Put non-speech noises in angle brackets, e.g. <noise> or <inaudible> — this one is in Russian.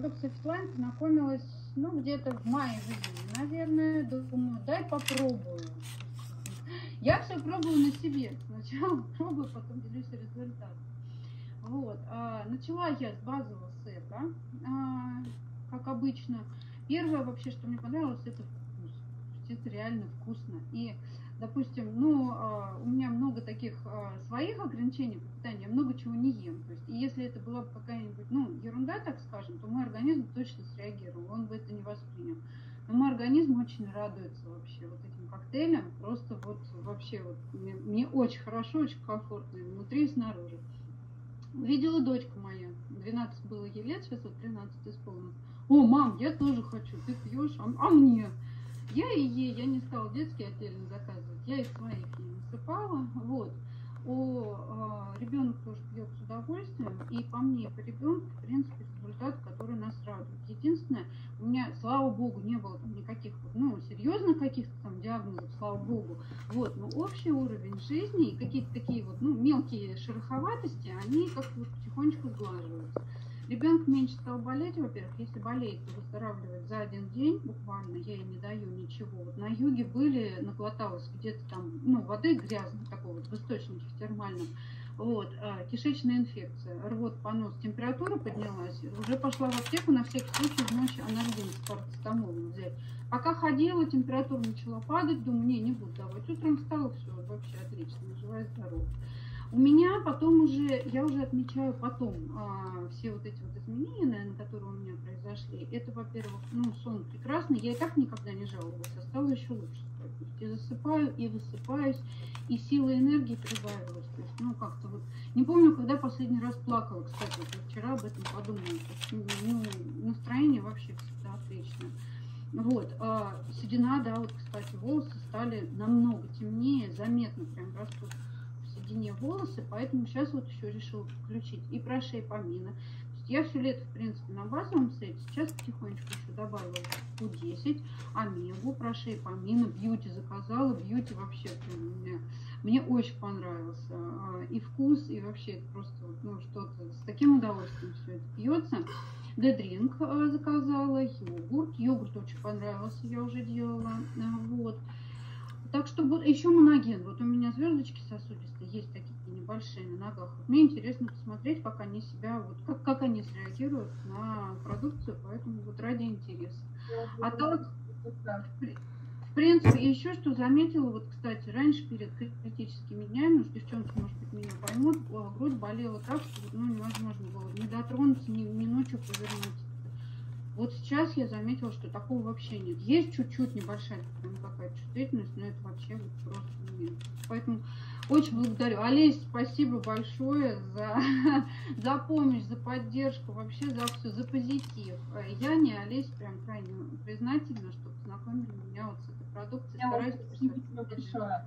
продукцией Fitline познакомилась, ну, где-то в мае наверное. Думаю, дай попробую. Я все пробую на себе. Сначала <laughs> пробую, потом делюсь результатом. Вот. А, начала я с базового сета, а, как обычно. Первое вообще, что мне понравилось, это вкус. Это реально вкусно. И допустим, ну, а, у меня много таких а, своих ограничений по питанию, я много чего не ем. То есть, и если это была бы какая-нибудь, ну, ерунда, так скажем, то мой организм точно среагировал, он бы это не воспринял. Но мой организм очень радуется вообще вот этим коктейлям. Просто вот вообще вот мне, мне очень хорошо, очень комфортно внутри и снаружи. Видела дочка моя, 12 было ей лет, сейчас вот 13 исполнилось. О, мам, я тоже хочу, ты пьешь, а, а мне? Я и ей, я не стала детские отдельно заказывать, я их своих не насыпала, вот. У э, ребенок тоже пьет с удовольствием, и по мне, по ребенку, в принципе, результат, который нас радует. Единственное, у меня, слава богу, не было там никаких, ну, серьезных каких-то там диагнозов, слава богу, вот, но общий уровень жизни и какие-то такие вот, ну, мелкие шероховатости, они как-то вот потихонечку сглаживаются. Ребенок меньше стал болеть, во-первых, если болеет, то выздоравливает за один день буквально, я ей не даю ничего. Вот на юге были, наглоталась где-то там, ну, воды грязной, такой вот в источнике термальном, вот, а, кишечная инфекция, рвот, понос, температура поднялась, уже пошла в аптеку на всякий случай в ночь анальгин с парацетамолом взять. Пока ходила, температура начала падать, думаю, не, не буду давать. Утром встала, все, вообще отлично, живая здорова. У меня потом уже, я уже отмечаю потом а, все вот эти вот изменения, наверное, которые у меня произошли. Это, во-первых, ну, сон прекрасный. Я и так никогда не жаловалась, а стало еще лучше. То есть я засыпаю и высыпаюсь, и сила энергии прибавилась. То есть, ну, как-то вот... Не помню, когда последний раз плакала, кстати, вот вчера об этом подумала. То есть, ну, настроение вообще всегда отличное. Вот, а, седина, да, вот, кстати, волосы стали намного темнее, заметно прям растут седине волосы, поэтому сейчас вот еще решила включить и про шейпамина. Я все лето, в принципе, на базовом сете, сейчас потихонечку еще добавила Q10, омегу, про шейпамина, бьюти заказала, бьюти вообще мне, мне очень понравился. А, и вкус, и вообще это просто ну, что-то с таким удовольствием все это пьется. Дедринг а, заказала, йогурт. Йогурт очень понравился, я уже делала. А, вот. Так что вот еще моноген. Вот у меня звездочки сосудистые есть такие небольшие на ногах. Вот мне интересно посмотреть, как они себя, вот как, как они среагируют на продукцию, поэтому вот ради интереса. А так, в принципе, еще что заметила, вот, кстати, раньше перед критическими днями, уж девчонки, может быть, меня поймут, грудь болела так, что ну, невозможно было не дотронуться, ни, ни ночью повернуть вот сейчас я заметила, что такого вообще нет. Есть чуть-чуть небольшая какая-то чувствительность, но это вообще просто нет. Поэтому очень благодарю. Олесь, спасибо большое за, <laughs> за помощь, за поддержку, вообще за все, за позитив. Я не Олесь прям крайне признательна, что познакомили меня вот с этой продукцией. Я Стараюсь спасибо тебе большое.